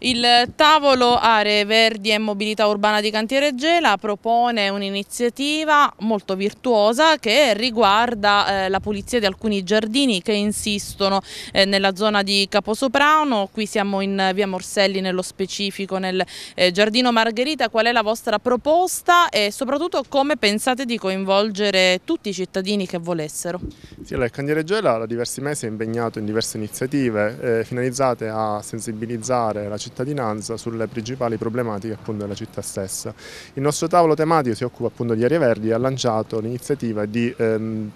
Il tavolo Aree Verdi e Mobilità Urbana di Cantiere Gela propone un'iniziativa molto virtuosa che riguarda eh, la pulizia di alcuni giardini che insistono eh, nella zona di Caposoprano. Qui siamo in via Morselli nello specifico nel eh, giardino Margherita. Qual è la vostra proposta e soprattutto come pensate di coinvolgere tutti i cittadini che volessero? Sì, allora, il Cantiere Gela da diversi mesi è impegnato in diverse iniziative eh, finalizzate a sensibilizzare la cittadinanza cittadinanza sulle principali problematiche appunto, della città stessa. Il nostro tavolo tematico si occupa appunto di aree verdi e ha lanciato l'iniziativa di ehm,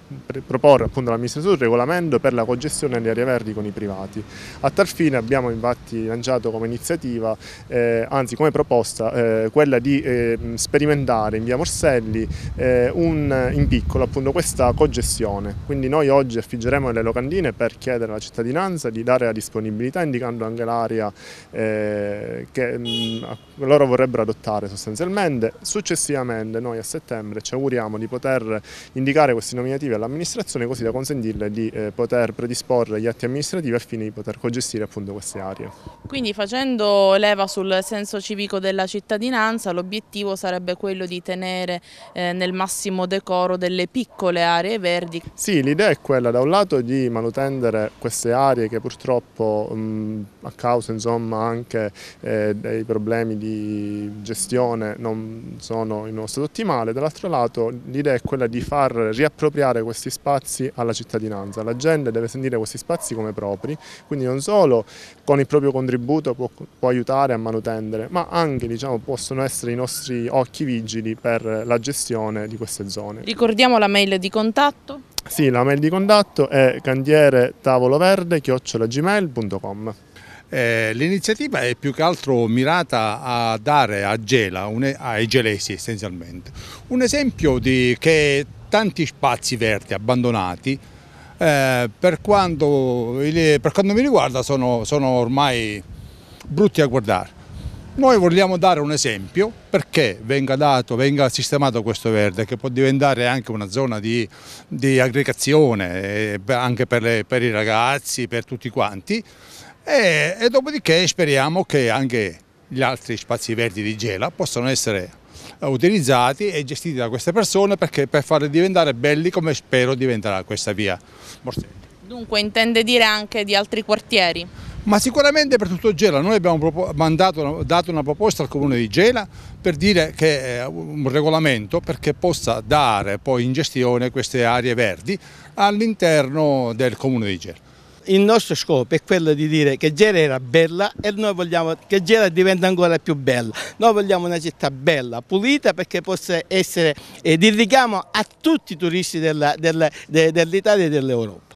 proporre all'amministrazione un regolamento per la cogestione delle aree verdi con i privati. A tal fine abbiamo infatti lanciato come iniziativa, eh, anzi come proposta, eh, quella di eh, sperimentare in via Morselli eh, un, in piccolo appunto questa cogestione. Quindi noi oggi affiggeremo le locandine per chiedere alla cittadinanza di dare la disponibilità indicando anche l'area eh, che mh, loro vorrebbero adottare sostanzialmente. Successivamente noi a settembre ci auguriamo di poter indicare questi nominativi all'amministrazione così da consentirle di eh, poter predisporre gli atti amministrativi al fine di poter cogestire appunto queste aree. Quindi facendo leva sul senso civico della cittadinanza l'obiettivo sarebbe quello di tenere eh, nel massimo decoro delle piccole aree verdi. Sì, l'idea è quella da un lato di manutendere queste aree che purtroppo mh, a causa insomma anche anche eh, dei problemi di gestione non sono in uno stato ottimale, dall'altro lato l'idea è quella di far riappropriare questi spazi alla cittadinanza, la gente deve sentire questi spazi come propri, quindi non solo con il proprio contributo può, può aiutare a manutendere, ma anche diciamo, possono essere i nostri occhi vigili per la gestione di queste zone. Ricordiamo la mail di contatto? Sì, la mail di contatto è cantiere tavoloverde-gmail.com eh, l'iniziativa è più che altro mirata a dare a Gela, un, ai gelesi essenzialmente, un esempio di che tanti spazi verdi abbandonati eh, per, quanto, per, quanto, mi riguarda sono, sono ormai brutti a guardare. Noi vogliamo dare un esempio perché venga, dato, venga sistemato questo verde che può diventare anche una zona di, di aggregazione eh, anche per, le, per i ragazzi, per tutti quanti e, e dopodiché speriamo che anche gli altri spazi verdi di Gela possano essere utilizzati e gestiti da queste persone perché per farli diventare belli come spero diventerà questa via Morselli. Dunque intende dire anche di altri quartieri? Ma sicuramente per tutto Gela, noi abbiamo mandato, dato una proposta al comune di Gela per dire che è un regolamento perché possa dare poi in gestione queste aree verdi all'interno del comune di Gela il nostro scopo è quello di dire che Gela era bella e noi vogliamo che Gela diventi ancora più bella. Noi vogliamo una città bella, pulita perché possa essere eh, di ricamo a tutti i turisti dell'Italia dell e dell'Europa.